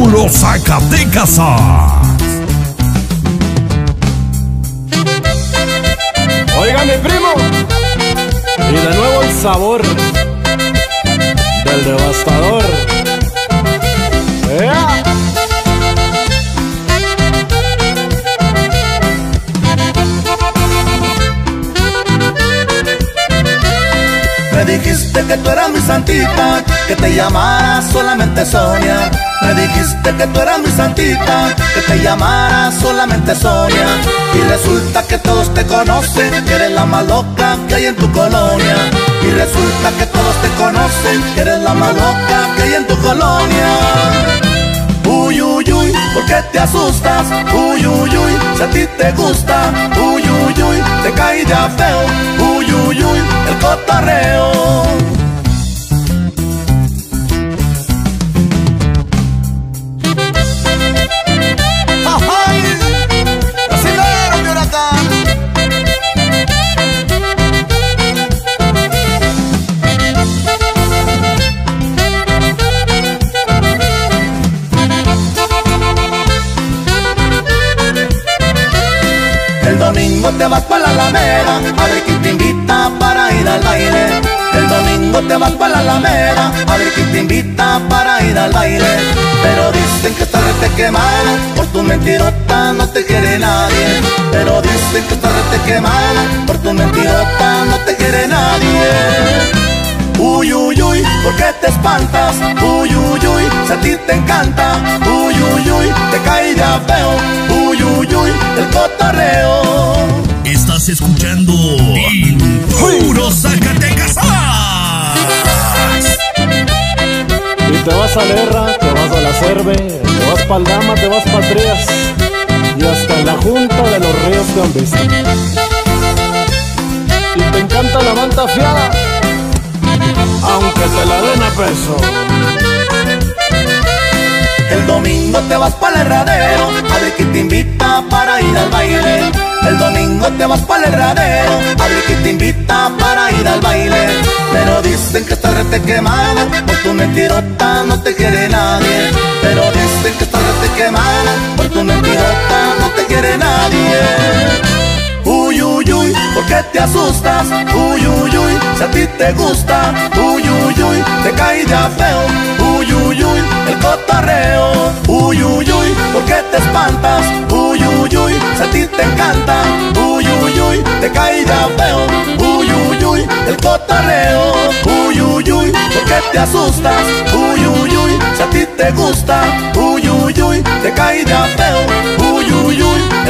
Puro Zacatecas. Oiga mi primo. Y de nuevo el sabor del devastador. ¡Ea! Me dijiste que tú eras mi santita, que te llamara solamente Sonia. Me dijiste que tú eras mi santita, que te llamara solamente Sonia. Y resulta que todos te conocen, que eres la más que hay en tu colonia. Y resulta que todos te conocen, que eres la más que hay en tu colonia. Uy, uy, uy, ¿por qué te asustas? Uy, uy, uy, si a ti te gusta. Uy, uy, uy, te cae ya feo. Uy, uy, uy, el cotarreo. Domingo te vas para la alameda, a ver quién te invita para ir al baile. El domingo te vas para la alameda, a ver quién te invita para ir al baile. Pero dicen que esta red te quemada, por tu mentirota no te quiere nadie. Pero dicen que esta red te quemada, por tu mentirota no te quiere nadie. Uy, uy, uy, ¿por qué te espantas? Uy, uy, uy, si a ti te encanta. Estás escuchando Puro Zacatecas. Y te vas a Lerra, te vas a la Cerve, te vas pa'l Dama, te vas pa' Trías y hasta en la Junta de los Ríos te han visto. Y te encanta la manta fiada, aunque te la den a peso. El domingo te vas para el herradero, a ver quién te invita para ir al baile. El domingo te vas para el herradero, a ver quién te invita para ir al baile. Pero dicen que esta red te quemada, por tu mentirota no te quiere nadie. Pero dicen que esta red te quemada, por tu mentirota no te quiere nadie. Uy, uy, uy, ¿por qué te asustas? Uy, uy, uy, si a ti te gusta. Uy, uy, uy, te cae ya feo. Uy, uy, uy, el cotarreo. Uy, uy, uy, ¿por qué te asustas? Uy, uy, uy, si a ti te gusta. Uy, uy, uy, te cae ya feo. Uy, uy, uy.